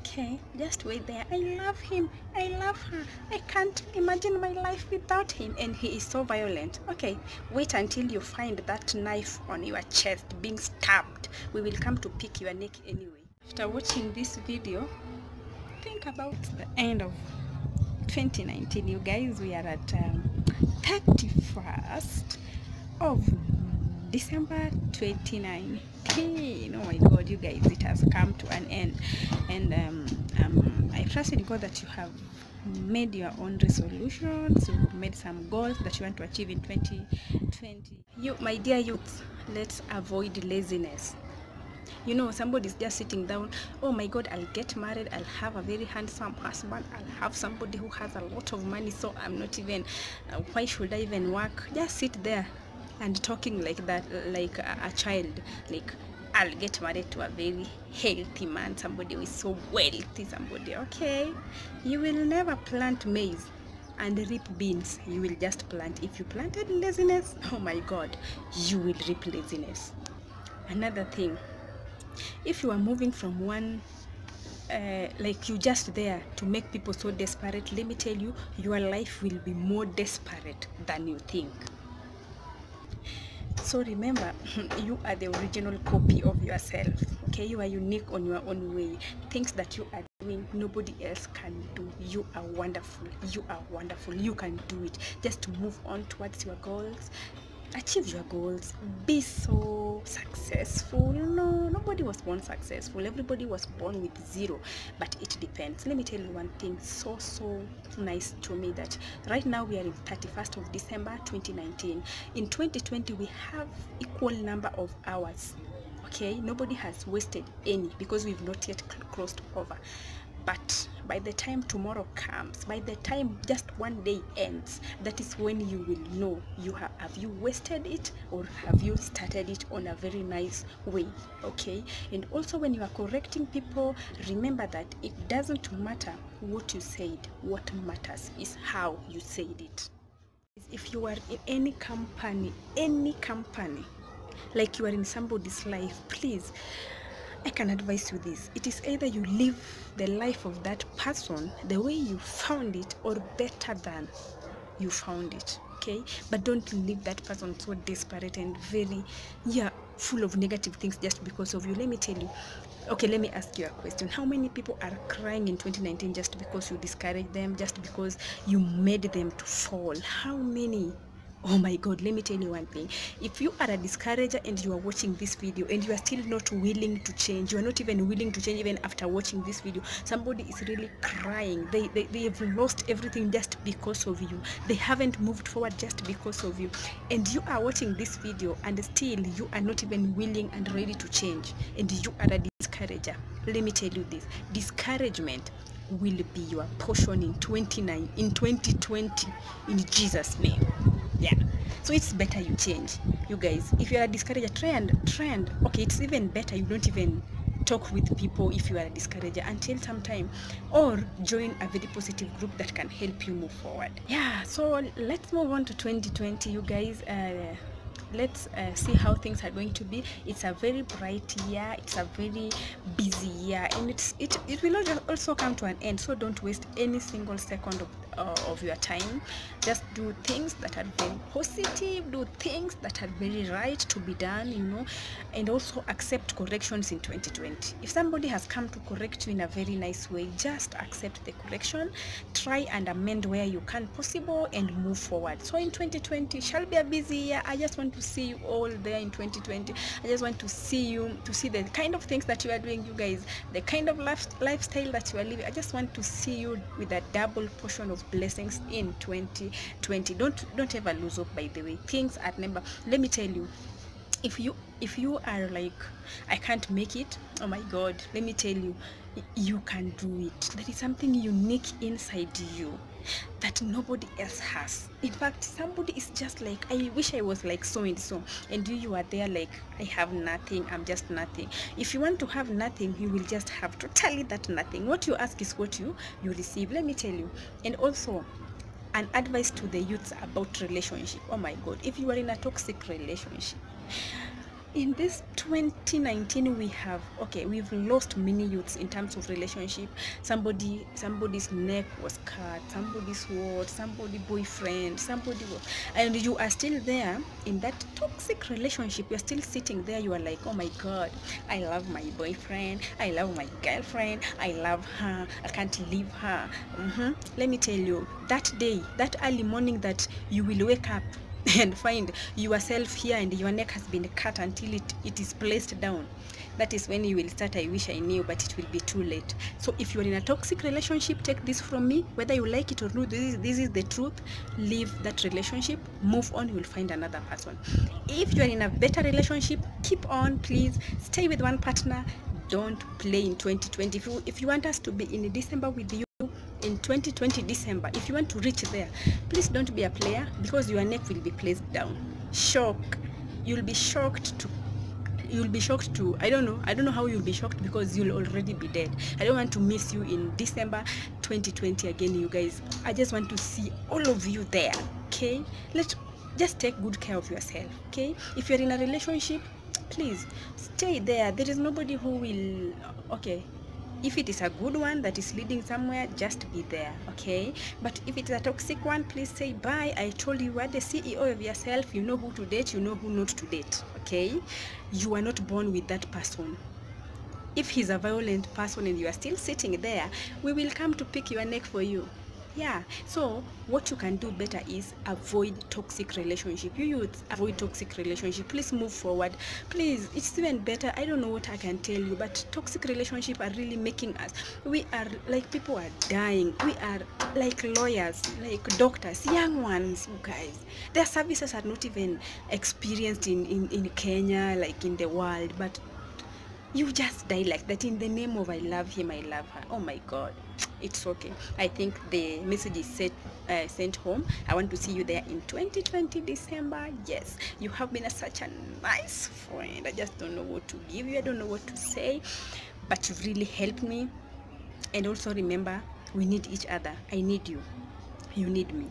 okay just wait there. I love him. I love her. I can't imagine my life without him. And he is so violent. Okay wait until you find that knife on your chest being stabbed. We will come to pick your neck anyway. After watching this video think about the end of 2019 you guys we are at um, 31st of December 2019 oh my god you guys it has come to an end. And um, um, I trust in God that you have made your own resolutions you've made some goals that you want to achieve in 2020 you my dear youth let's avoid laziness. You know somebody's just sitting down oh my god i'll get married i'll have a very handsome husband i'll have somebody who has a lot of money so i'm not even uh, why should i even work? Just sit there and talking like that like a, child like i'll get married to a very healthy man somebody who is so wealthy somebody okay? You will never plant maize and reap beans. You will just plant. If you planted laziness oh my god you will reap laziness. Another thing if you are moving from one uh, like you just there to make people so desperate let me tell you your life will be more desperate than you think so remember you are the original copy of yourself okay? You are unique on your own way. Things that you are doing nobody else can do. You are wonderful. You are wonderful. You can do it. Just move on towards your goals achieve your goals. Mm. Be so successful. No nobody was born successful. Everybody was born with zero. But it depends. Let me tell you one thing so so nice to me that right now we are in 31st of december 2019 in 2020 we have equal number of hours. Okay? Nobody has wasted any because we've not yet crossed over but by the time tomorrow comes by the time just one day ends that is when you will know you have have you wasted it or have you started it on a very nice way okay? And also when you are correcting people remember that it doesn't matter what you said what matters is how you said it. If you are in any company any company like you are in somebody's life please I can advise you this. It is either you live the life of that person the way you found it or better than you found it. Okay? But don't leave that person so desperate and very, yeah, full of negative things just because of you. Let me tell you. Okay, let me ask you a question. How many people are crying in 2019 just because you discouraged them, just because you made them to fall? How many? Oh my god let me tell you one thing. If you are a discourager and you are watching this video and you are still not willing to change you are not even willing to change even after watching this video somebody is really crying. They, they they have lost everything just because of you. They haven't moved forward just because of you. And you are watching this video and still you are not even willing and ready to change. And you are a discourager. Let me tell you this. Discouragement will be your portion in 29 in 2020 in jesus name yeah. So it's better you change. You guys if you're a discourager try and try and okay it's even better you don't even talk with people if you are a discourager until some time or join a very positive group that can help you move forward. Yeah so let's move on to 2020 you guys. Uh, let's uh, see how things are going to be. It's a very bright year. It's a very busy year. And it's it, it will also come to an end. So don't waste any single second of, Uh, of your time. Just do things that are very positive do things that are very right to be done you know and also accept corrections in 2020 if somebody has come to correct you in a very nice way just accept the correction. Try and amend where you can possible and move forward. So in 2020 shall be a busy year. I just want to see you all there in 2020 i just want to see you to see the kind of things that you are doing you guys the kind of life, lifestyle that you are living. I just want to see you with a double portion of blessings in 2020 don't don't ever lose hope by the way. Things are never let me tell you if you if you are like i can't make it oh my god let me tell you you can do it. There is something unique inside you that nobody else has. In fact somebody is just like i wish i was like so and so. And you you are there like i have nothing i'm just nothing. If you want to have nothing you will just have totally that nothing. What you ask is what you you receive. Let me tell you. And also an advice to the youths about relationship. Oh my god if you are in a toxic relationship in this 2019 we have okay we've lost many youths in terms of relationship. Somebody somebody's neck was cut somebody's what somebody boyfriend somebody was, and you are still there in that toxic relationship. You're still sitting there. You are like oh my god i love my boyfriend. I love my girlfriend. I love her. I can't leave her. Mhm. let me tell you that day that early morning that you will wake up and find yourself here and your neck has been cut until it, it is placed down. That is when you will start i wish i knew but it will be too late. So if you're in a toxic relationship take this from me. Whether you like it or not this is, this is the truth. Leave that relationship. Move on. You will find another person. If you're in a better relationship keep on please. Stay with one partner. Don't play in 2020 if you, if you want us to be in december with you in 2020 december if you want to reach there please don't be a player because your neck will be placed down. Shock. You'll be shocked to you'll be shocked to i don't know i don't know how you'll be shocked because you'll already be dead. I don't want to miss you in december 2020 again you guys. I just want to see all of you there okay? Let's just take good care of yourself okay? If you're in a relationship please stay there. There is nobody who will okay if it is a good one that is leading somewhere just be there okay? But if it is a toxic one please say bye i told you are the ceo of yourself you know who to date you know who not to date okay? You are not born with that person. If he's a violent person and you are still sitting there we will come to pick your neck for you yeah. So what you can do better is avoid toxic relationship. You youth avoid toxic relationship. Please move forward. Please it's even better. I don't know what i can tell you but toxic relationship are really making us. We are like people are dying. We are like lawyers like doctors young ones you guys. Their services are not even experienced in, in in kenya like in the world but you just die like that in the name of i love him i love her. Oh my god. It's okay. I think the message is set uh, sent home. I want to see you there in 2020 december. Yes. You have been a, such a nice friend. I just don't know what to give you. I don't know what to say. But you've really helped me. And also remember we need each other. I need you. You need me.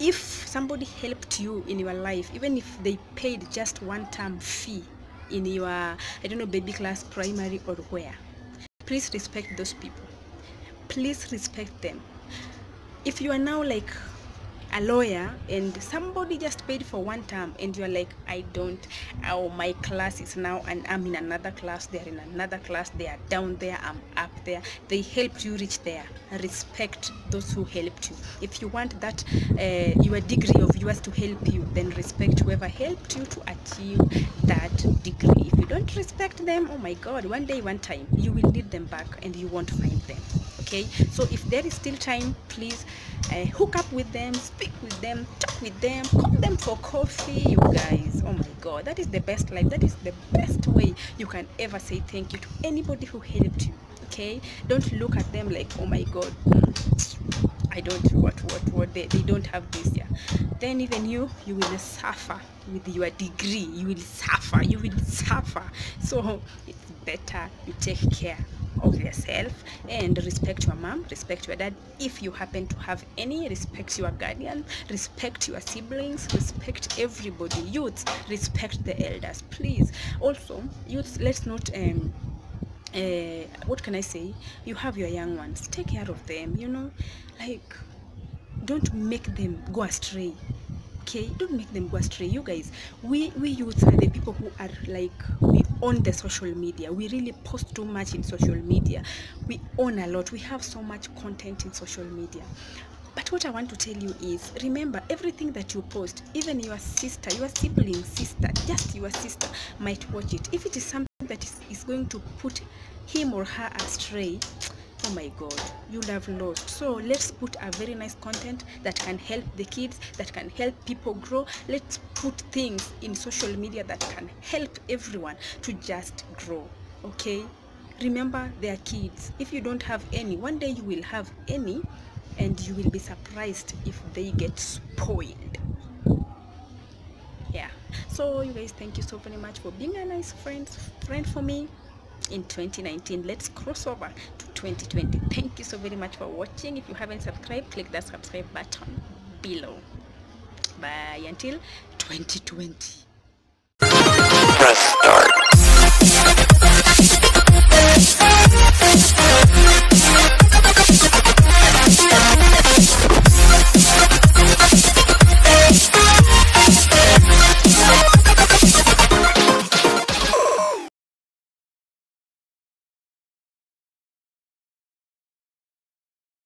If somebody helped you in your life even if they paid just one term fee in your i don't know baby class primary or where. Please respect those people. Please respect them. If you are now like a lawyer and somebody just paid for one term and you're like i don't oh my class is now and i'm in another class they're in another class they are down there i'm up there. They helped you reach there. Respect those who helped you. If you want that uh, your degree of yours to help you then respect whoever helped you to achieve that degree. If you don't respect them oh my god one day one time you will need them back and you won't find them okay? So if there is still time please uh, hook up with them speak with them talk with them call them for coffee you guys. Oh my god that is the best life. That is the best way you can ever say thank you to anybody who helped you okay? Don't look at them like oh my god i don't what what what they, they don't have this yeah then even you you will suffer with your degree. You will suffer. You will suffer. So it's better you take care of yourself and respect your mom respect your dad if you happen to have any respect your guardian respect your siblings respect everybody youths respect the elders please also youths let's not um uh, what can I say? You have your young ones. Take care of them. You know, like don't make them go astray. Okay, don't make them go astray. You guys, we we youths are the people who are like we own the social media. We really post too much in social media. We own a lot. We have so much content in social media. But what I want to tell you is remember everything that you post, even your sister, your sibling sister, just your sister might watch it. If it is something that is, is going to put him or her astray, oh my god, you'll have lost. So let's put a very nice content that can help the kids, that can help people grow. Let's put things in social media that can help everyone to just grow. Okay? Remember, they are kids. If you don't have any, one day you will have any and you will be surprised if they get spoiled yeah so you guys thank you so very much for being a nice friend friend for me in 2019 let's cross over to 2020 thank you so very much for watching. If you haven't subscribed click that subscribe button below. Bye. Until 2020